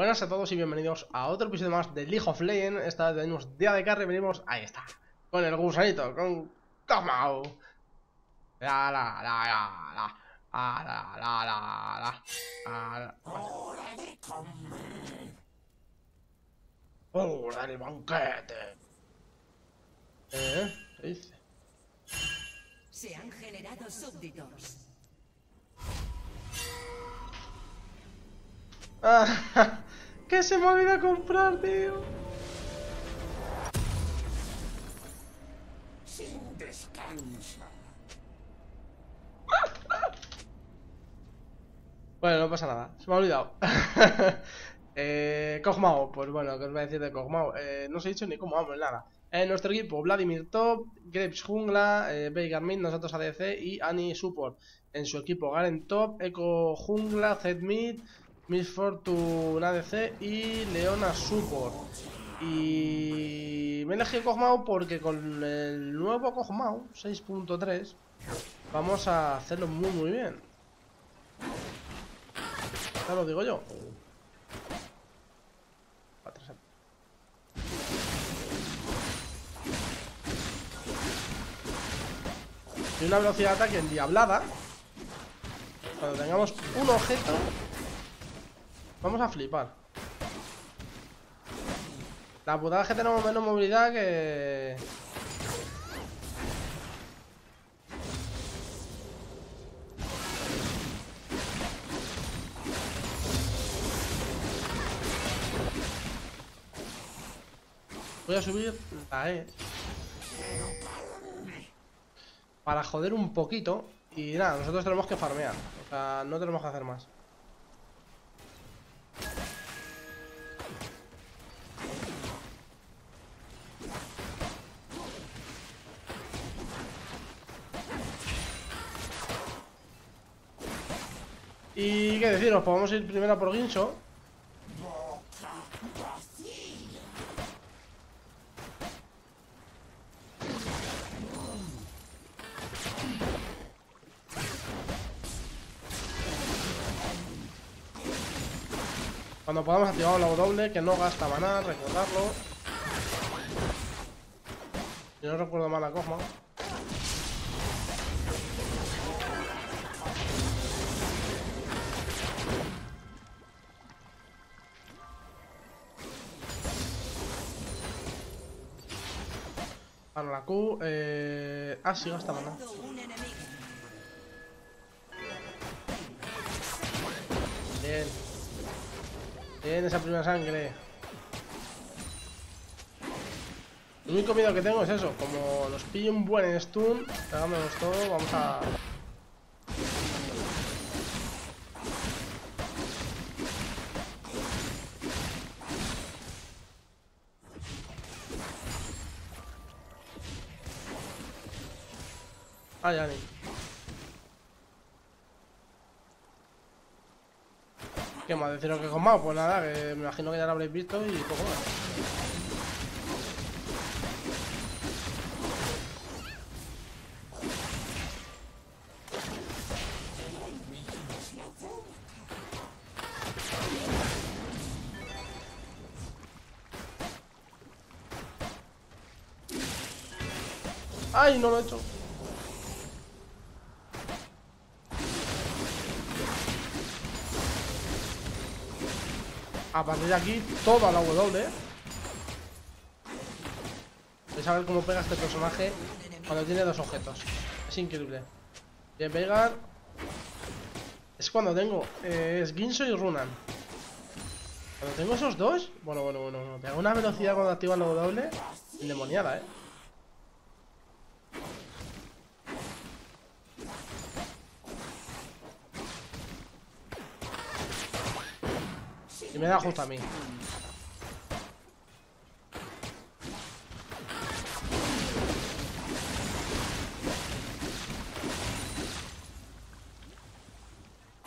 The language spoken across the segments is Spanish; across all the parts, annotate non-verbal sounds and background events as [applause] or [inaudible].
Buenas a todos y bienvenidos a otro episodio más de League of Legends. Esta vez tenemos día de carry, venimos, ahí está, con el gusanito, con Cosmao. La la la la la. La la la la la. la. ¡Hora de banquete! ¿Eh? Se han generado súbditos. Ah, [laughs] ¿Qué se me olvidó comprar, tío? Sin descanso. [laughs] Bueno, no pasa nada, se me ha olvidado. [laughs] eh, Kog'Maw, pues bueno, ¿qué os voy a decir de Kog'Maw? Eh, no os he dicho ni cómo vamos, nada. En nuestro equipo, Vladimir Top, Grapes Jungla, eh, Veigar Mid, nosotros ADC y Annie Support. En su equipo, Garen Top, Echo Jungla, Zed Mid, Miss Fortune ADC y Leona Support. Y me elegido Kog'Maw porque con el nuevo Kog'Maw 6.3 vamos a hacerlo muy muy bien. Ya lo digo yo. Y una velocidad de ataque endiablada. Cuando tengamos un objeto, vamos a flipar. La putada es que tenemos menos movilidad que... Voy a subir la E. Para joder un poquito. Y nada, nosotros tenemos que farmear. O sea, no tenemos que hacer más. Y qué deciros, pues vamos a ir primero por Guincho. Cuando podamos activar la W, que no gasta maná, recordarlo. Si no recuerdo mal a Cosmo. Eh... Ah, sí, gasta enemigo. Bien. Bien, esa primera sangre. El único miedo que tengo es eso. Como nos pille un buen stun, pegándonos todo, vamos a... ¿Qué más? Deciros que con Mao, pues nada, que me imagino que ya lo habréis visto y poco más. ¡Ay, no lo he hecho! A partir de aquí, toda la W. Vais a ver cómo pega este personaje cuando tiene dos objetos. Es increíble. Bien, pegar. Es cuando tengo. Eh, es Ginso y Runan. Cuando tengo esos dos. Bueno, bueno, bueno. bueno. Tengo una velocidad cuando activa la W. Endemoniada, eh. Me da justo a mí.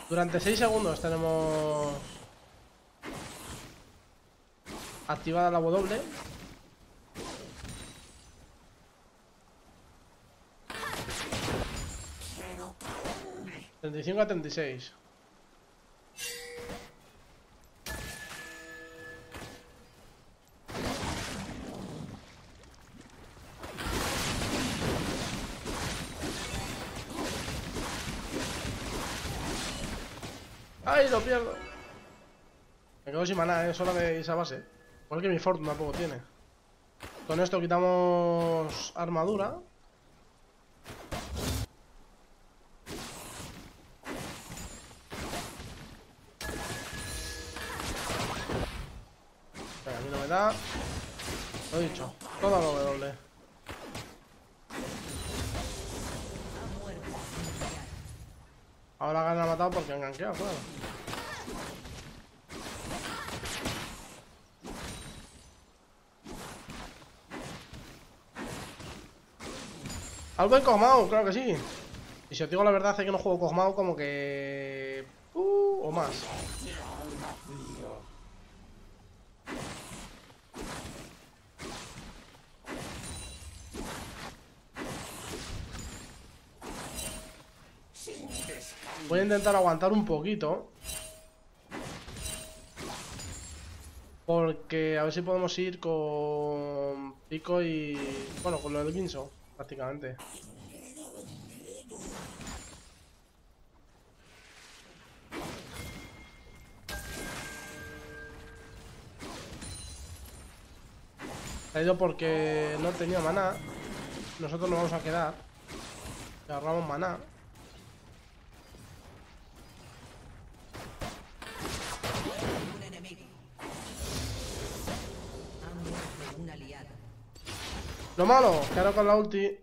Durante 6 segundos tenemos activada la W. ¿35 a 36? Me quedo sin maná, ¿eh? es hora de esa base. Igual que mi Fortune tampoco tiene. Con esto quitamos armadura. Venga, aquí no me da. Lo he dicho, todo lo W. Ahora Gana matado porque han gankeado, claro. Al buen Cosmao, claro que sí. Y si os digo la verdad, hace que no juego Cosmao como que... Uh, o más. Voy a intentar aguantar un poquito. Porque a ver si podemos ir con Pico y... Bueno, con lo del Guinso, prácticamente. Ha ido porque no tenía maná. Nosotros nos vamos a quedar. Y ahorramos maná. Lo malo, que con la ulti.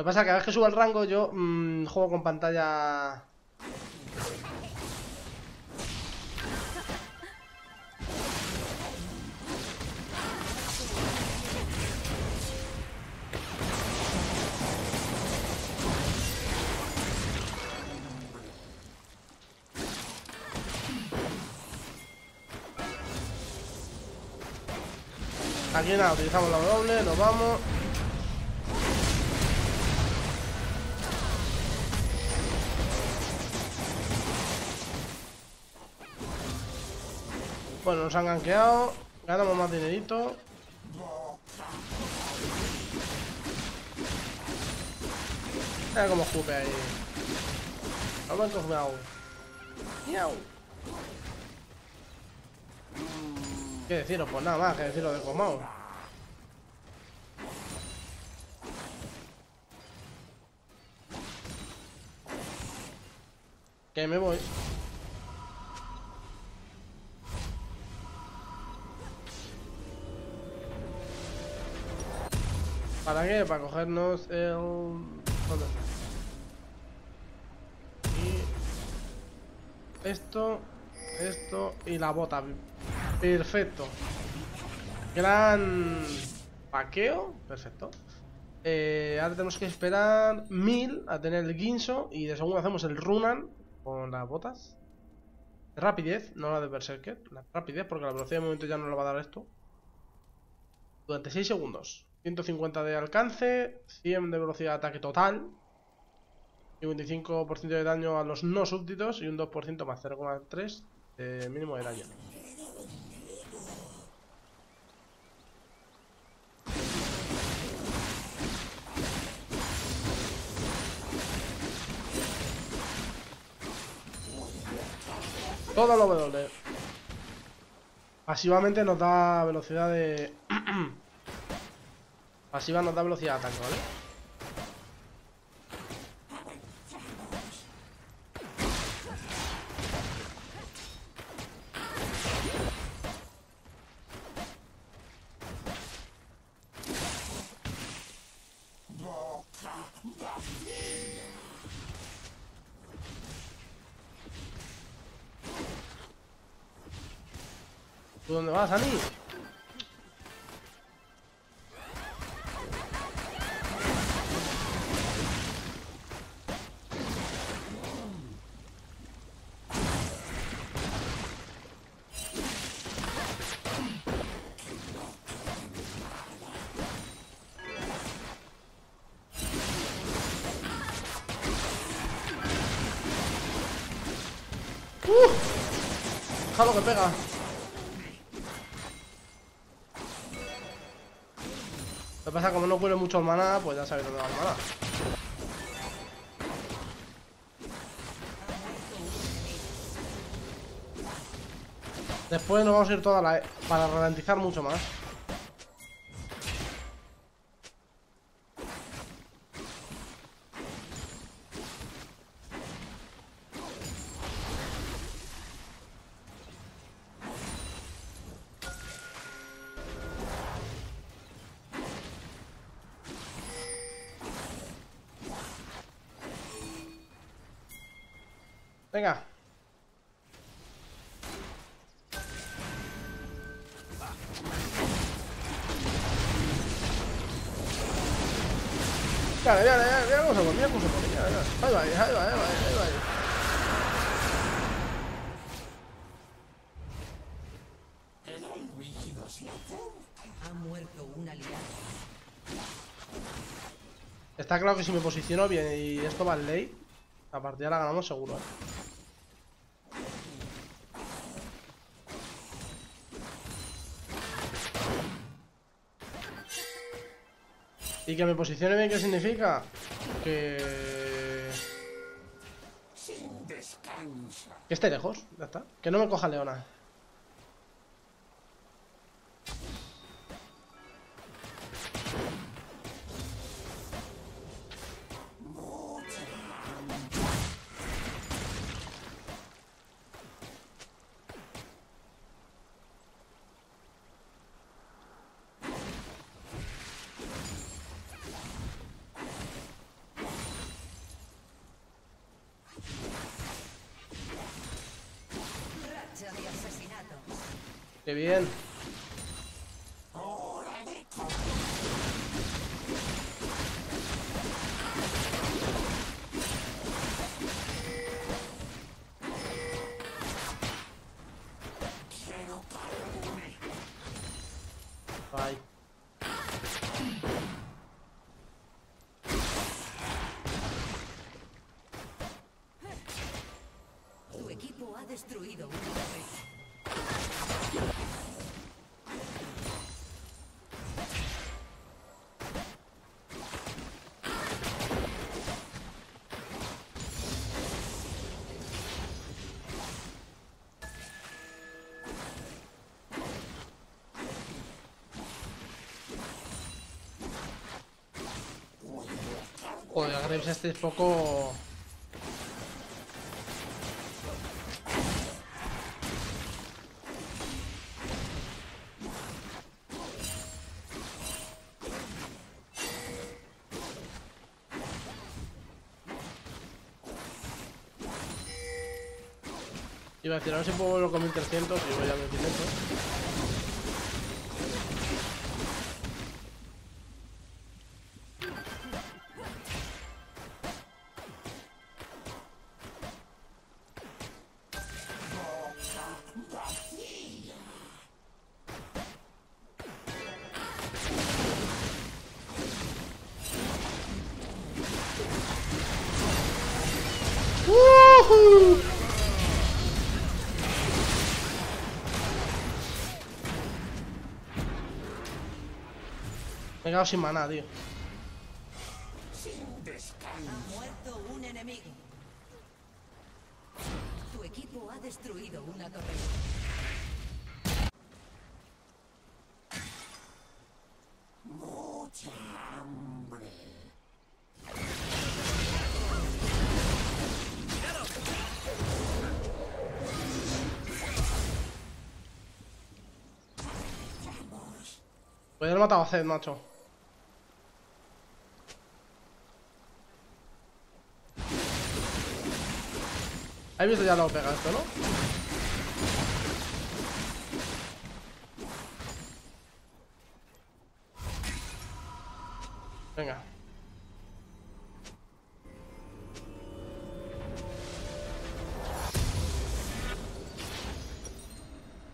Lo que pasa es que cada vez que subo el rango yo mm, juego con pantalla... Aquí nada, utilizamos la W, nos vamos. Bueno, nos han gankeado. Ganamos más dinerito. Mira cómo escupe ahí. Vamos a miau. Miau. ¿Qué deciros? Pues nada más que deciros de Comao. Que me voy. ¿Para qué? Para cogernos el... ¿Dónde está? Y... Esto, esto y la bota. Perfecto. Gran... Paqueo. Perfecto. Eh, ahora tenemos que esperar mil a tener el guinso y de segundo hacemos el runan con las botas. Rapidez, no la de Berserker. La rapidez porque la velocidad de movimiento ya no le va a dar esto. Durante 6 segundos. 150 de alcance, 100 de velocidad de ataque total, 55% de daño a los no súbditos y un 2% más 0,3 de mínimo de daño. Todo lo W. Pasivamente nos da velocidad de... [clears throat] Pasiva nos da velocidad de ataque, ¿vale? Déjalo que pega. Lo que pasa como no cuele mucho maná, pues ya sabéis dónde va el maná. Después nos vamos a ir toda la E para ralentizar mucho más. Está claro que si me posiciono bien y esto va en ley, la partida la ganamos seguro, ¿eh? Y que me posicione bien, ¿qué significa? Que... Que esté lejos, ya está. Que no me coja Leona. Qué bien. Joder, Graves este es poco... Iba a decir, a ver si puedo con 1300 y voy a 1500. Sin maná, tío. Ha muerto un enemigo. Tu equipo ha destruido una torre. A macho. ¿Habéis visto ya lo pega esto, no? Venga.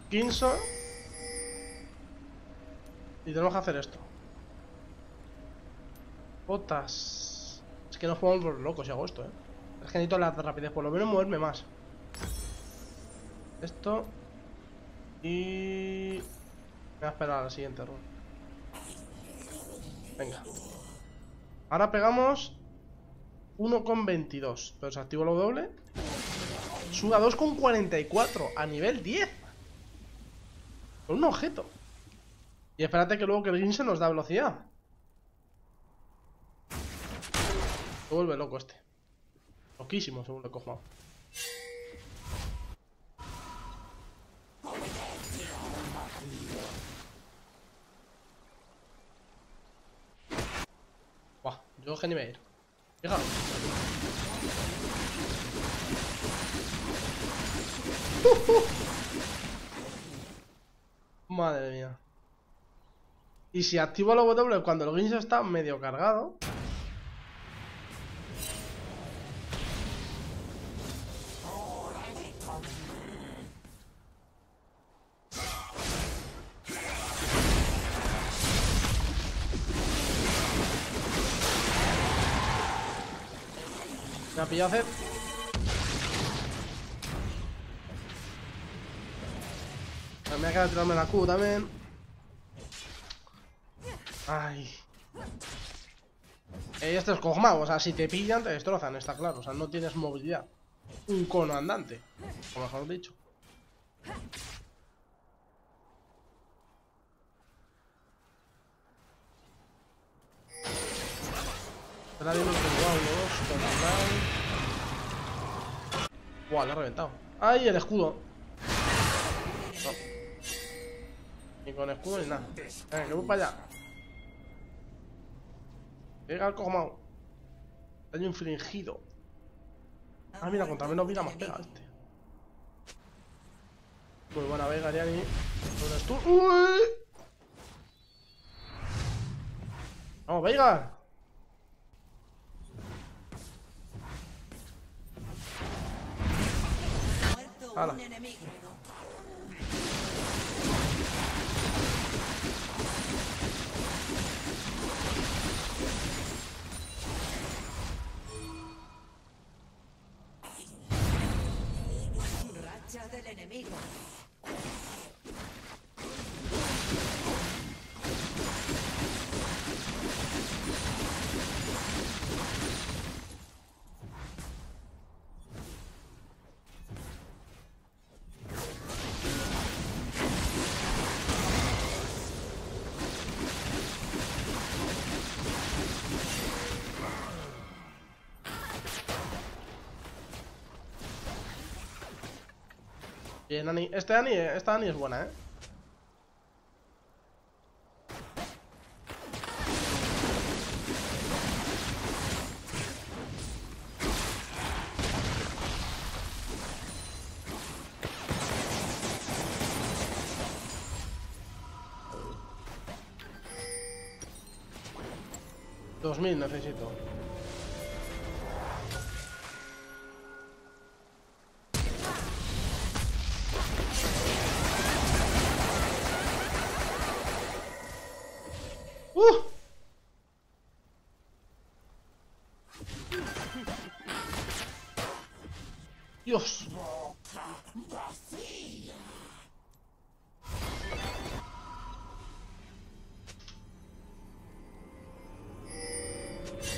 Quinso. Y tenemos que hacer esto. Botas. Es que no jugamos por locos si hago esto, eh. Es que necesito la rapidez, por lo menos moverme más. Esto. Y... Me voy a esperar a la siguiente ronda. Venga. Ahora pegamos 1,22. Pero se activa lo doble. Suba 2,44 a nivel 10. Con un objeto. Y espérate que luego que el se nos da velocidad. Se vuelve loco este. Loquísimo según lo he cojo. Buah, yo que me ir. Fíjate. Madre mía. Y si activo el W cuando el guincho está medio cargado. Pillado Zed. Me voy a quedar tirarme la Q también. Ay. Esto es cogmao, o sea, si te pillan te destrozan, está claro. O sea, no tienes movilidad. Un cono andante, o mejor dicho. Buah, le he reventado. ¡Ay, el escudo! No. Ni con escudo ni nada. Venga, que voy para allá. Llega el cogmao. Daño infligido. Ah, mira, contra menos vida más pega este. Muy buena Vega, Ariani. ¿Dónde estás? ¡Uy! ¡Vamos, Veiga! Un enemigo. Racha del enemigo. Bien, Ani. Este Ani, esta Ani es buena, ¿eh? Dos mil necesito. Dios.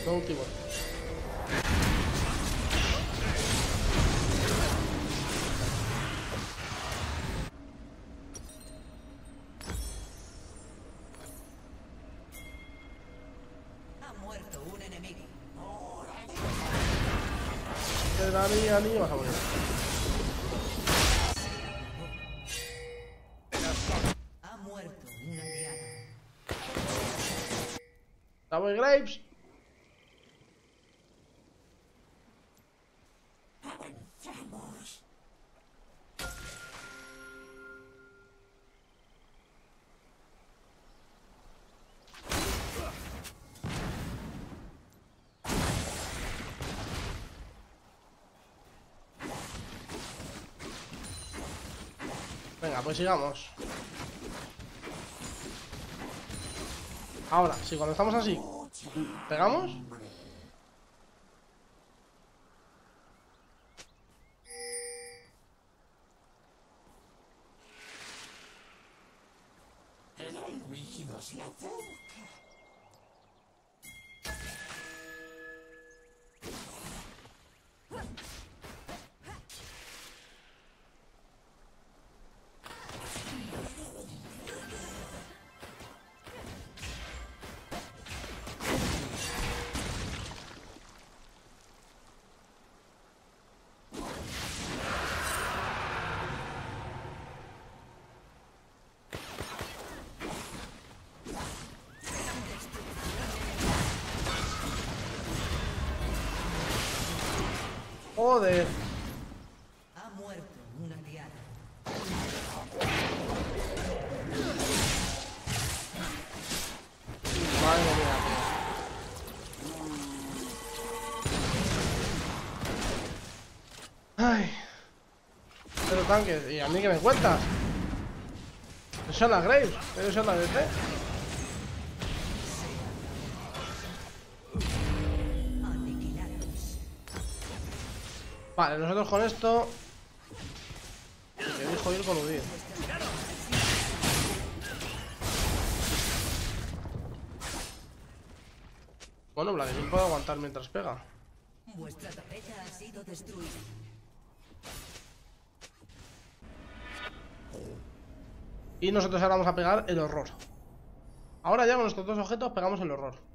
Lo último. Ha Dani, Dani, vas a morir. Ha muerto aliado. Pues sigamos. Ahora, si cuando estamos así, ¿pegamos? Rígido. Joder. Ha muerto una diana. Madre mía. Ay. Pero tanques, ¿y a mí qué me cuentas? Eso es la Graves, eso es la. Vale, nosotros con esto. Que dijo ir con Udir. Bueno, Vladimir puede aguantar mientras pega. Vuestra torreta ha sido destruida. Y nosotros ahora vamos a pegar el horror. Ahora ya con nuestros dos objetos pegamos el horror.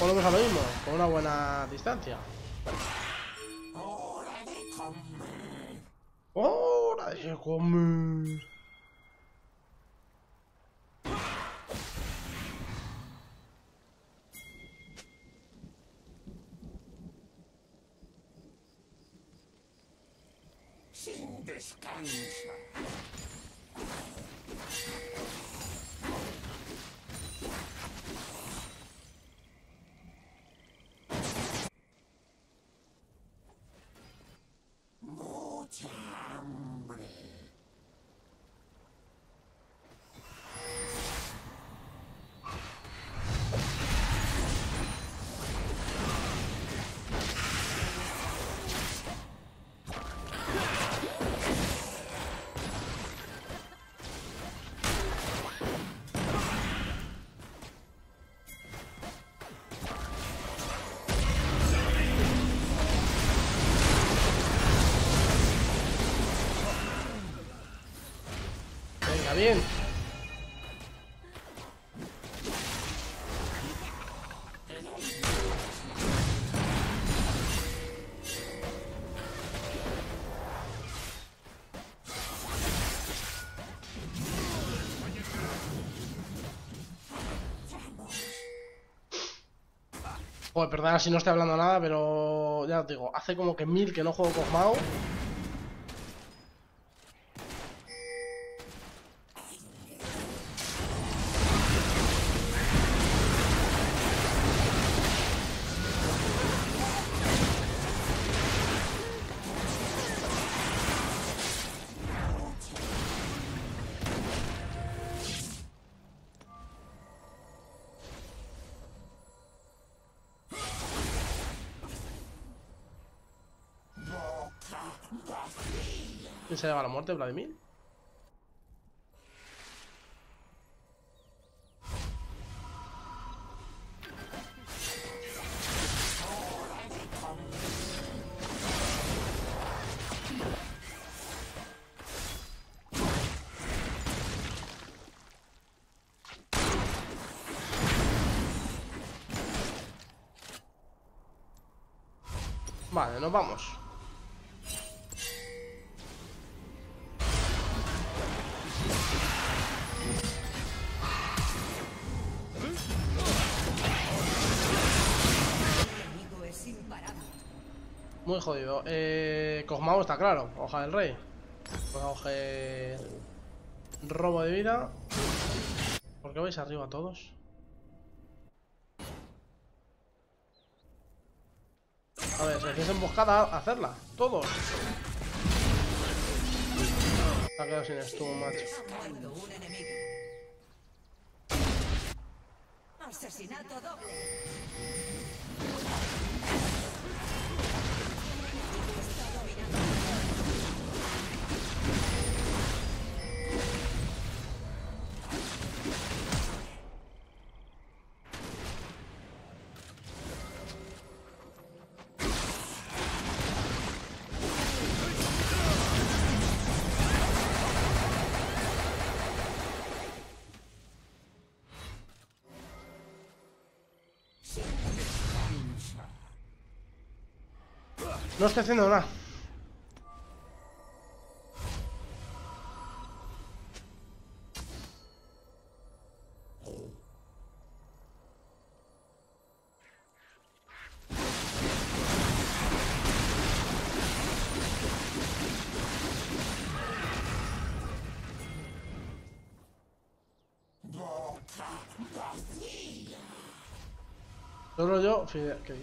Volvemos a lo mismo, con una buena distancia. Hora de comer. ¡Hora de comer! Sin descanso. Bien. Joder, perdona si no estoy hablando nada, pero ya os digo, hace como que mil que no juego con Mao. Se lleva la muerte, Vladimir? Vale, nos vamos. Jodido. Eh, Cosmao está claro. Hoja del rey. Pues a coger robo de vida. ¿Por qué vais arriba todos? A ver, si hacéis emboscada, hacerla. Todos. Ha quedado sin stun, macho. Asesinato doble. No estoy haciendo nada. Solo yo, fide- ¿qué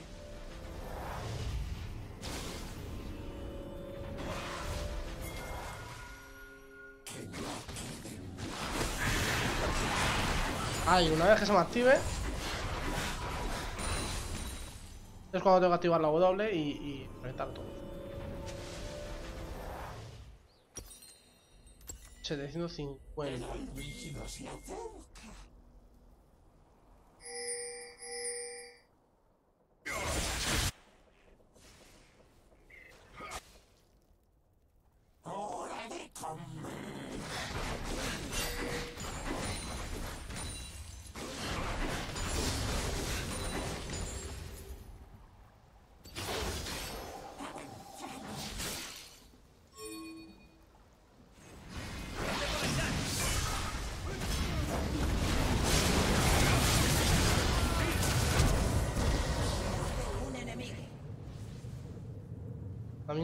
Ah, y una vez que se me active Es cuando tengo que activar la W y, y reventar todo. 750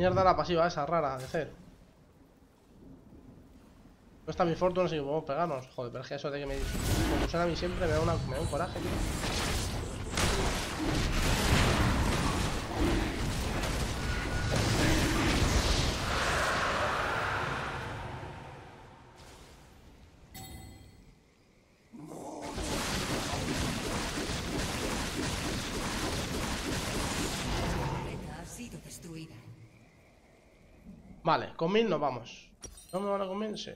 mierda la pasiva esa rara de hacer. No está mi fortuna si podemos pegarnos. Joder, pero es que eso de que me confusión a mí siempre me da, me da un coraje, tío. Mil nos vamos. ¿No me van a comer? Sí.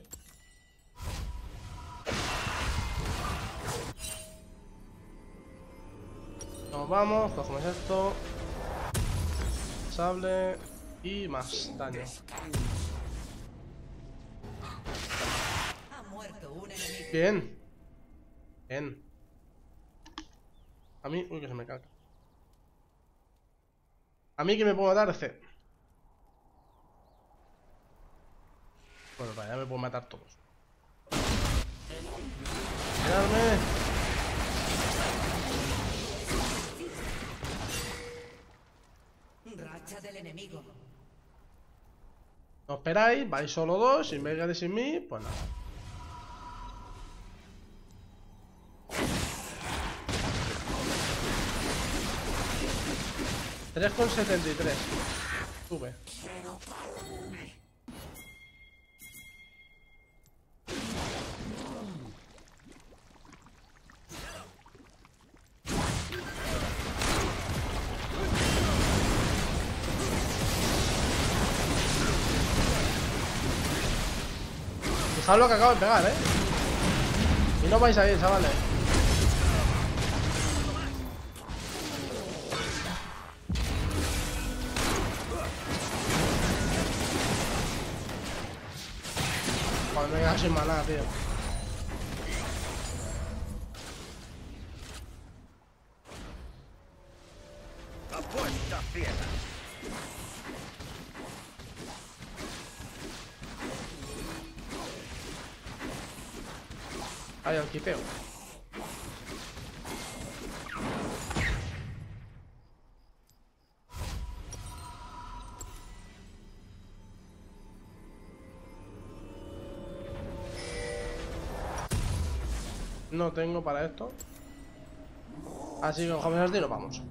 Nos vamos, cogemos esto. Sable y más daño. Bien. Bien. A mí... Uy, que se me carga. A mí que me puedo matar C. Bueno, vaya, ya me puedo matar todos. Mirarme. Racha del enemigo. No esperáis, vais solo dos, y en vez de sin mí, pues nada. Tres con setenta y tres. Sube. Fijaos lo que acabo de pegar, eh. Y no vais a ir, chavales. Joder, me he sin maná, tío. No tengo para esto. Así que cogemos el tiro, vamos.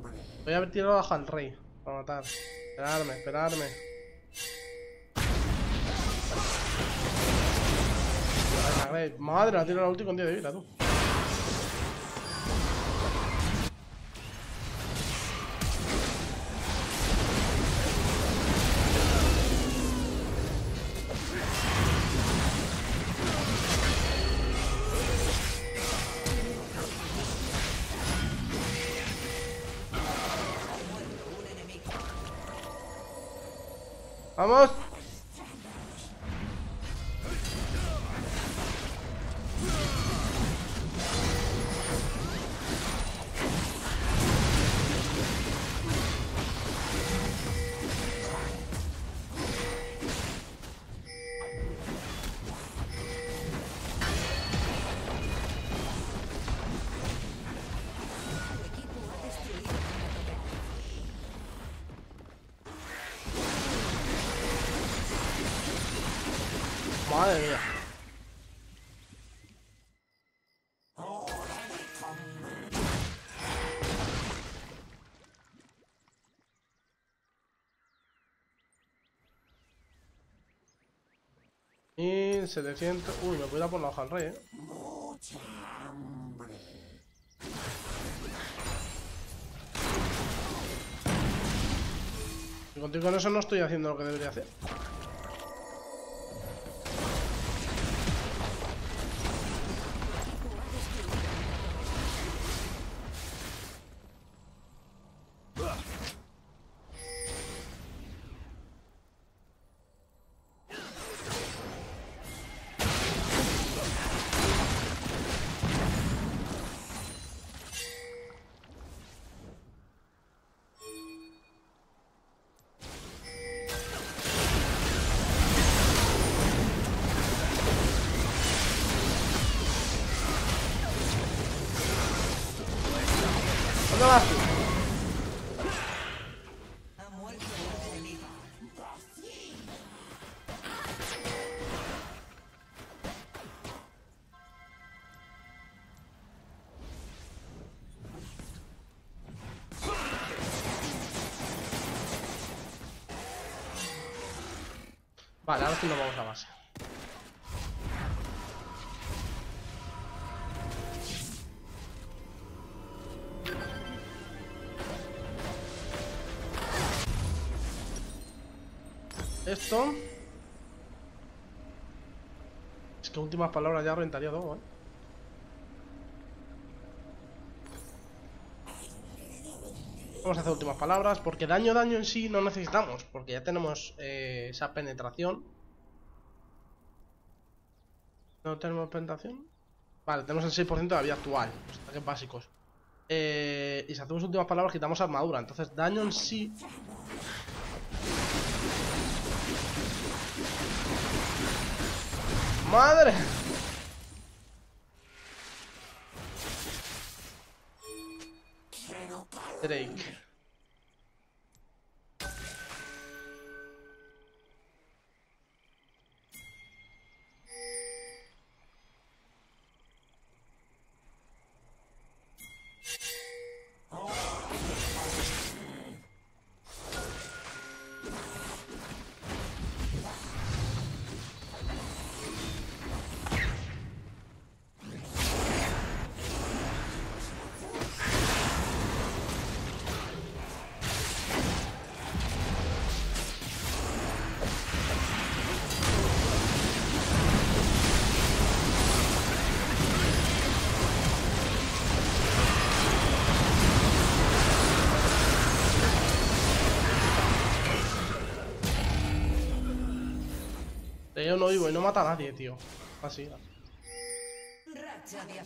Voy a haber tirado abajo al rey. Para matar. Esperarme, esperarme. Madre, la tiro la ulti con 10 de vida, tú. Madre mía. Y 700... Uy, me cuida por la hoja al rey, eh. Y contigo con eso no estoy haciendo lo que debería hacer. ¿Dónde Es que últimas palabras ya rentaría todo, ¿eh? Vamos a hacer últimas palabras, porque daño, daño en sí no necesitamos, porque ya tenemos eh, esa penetración. ¿No tenemos penetración? Vale, tenemos el 6% de la vida actual, los ataques básicos. Eh, y si hacemos últimas palabras quitamos armadura, entonces daño en sí... ¡Madre! Drake. Yo no vivo y no mata a nadie, tío. Así. Racha de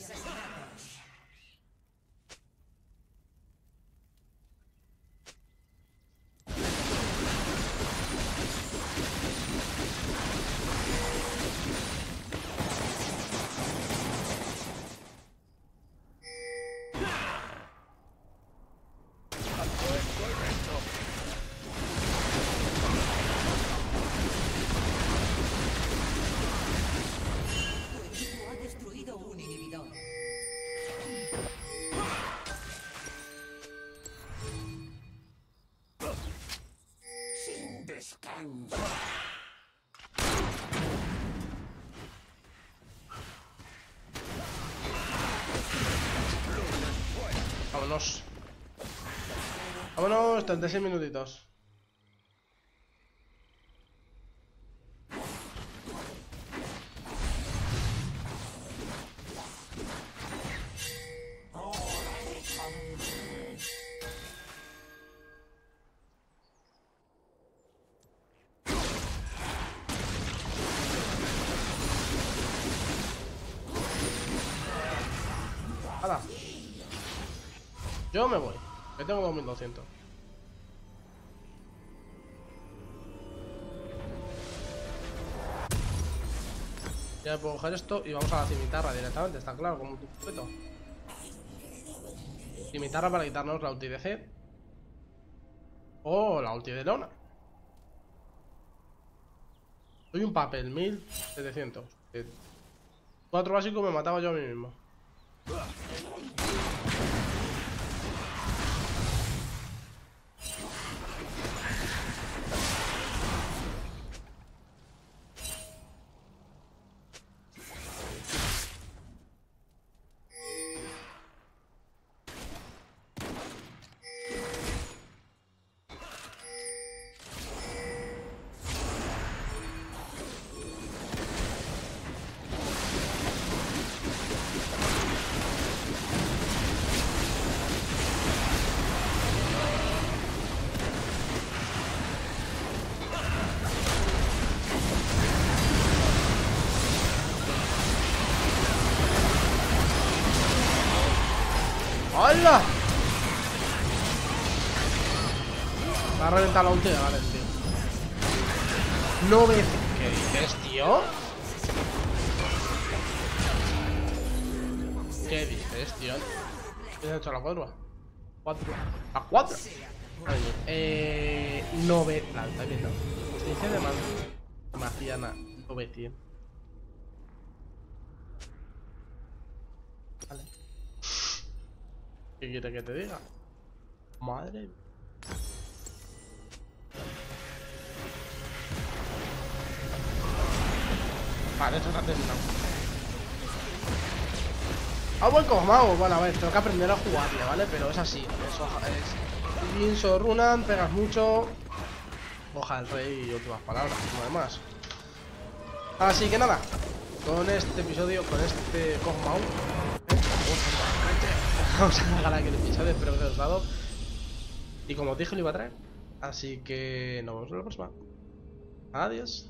Vámonos. Vámonos, 36 minutitos. Yo me voy. Que tengo 2200. Ya puedo coger esto y vamos a la cimitarra directamente, está claro, como un completo. Cimitarra para quitarnos la ulti de C. O la ulti de Lona. Soy un papel, 1700. Eh, Cuatro básicos me mataba yo a mí mismo. ¡Hala! Me ha reventado la de Garen, tío. No. ¿Qué dices, tío? ¿Qué dices, tío? ¿Qué has hecho la cuadra? ¿Cuatro? ¿A cuatro? Eh... No ve... La está viendo. Justicia de man... Marciana. No ve, tío. ¿Qué quiere que te diga? Madre. Vale, esto está terminado. Ah, buen cosmao. Bueno, a ver, tengo que aprender a jugarle, ¿vale? Pero es así. Eso es. Pinso Runan, pegas mucho. Hoja del rey y últimas palabras, no hay más. Así que nada, con este episodio, con este Cosmao, ¿eh? Vamos a ganar aquel episodio, espero que os haya gustado. Y como os dije, lo iba a traer. Así que nos vemos en la próxima. Adiós.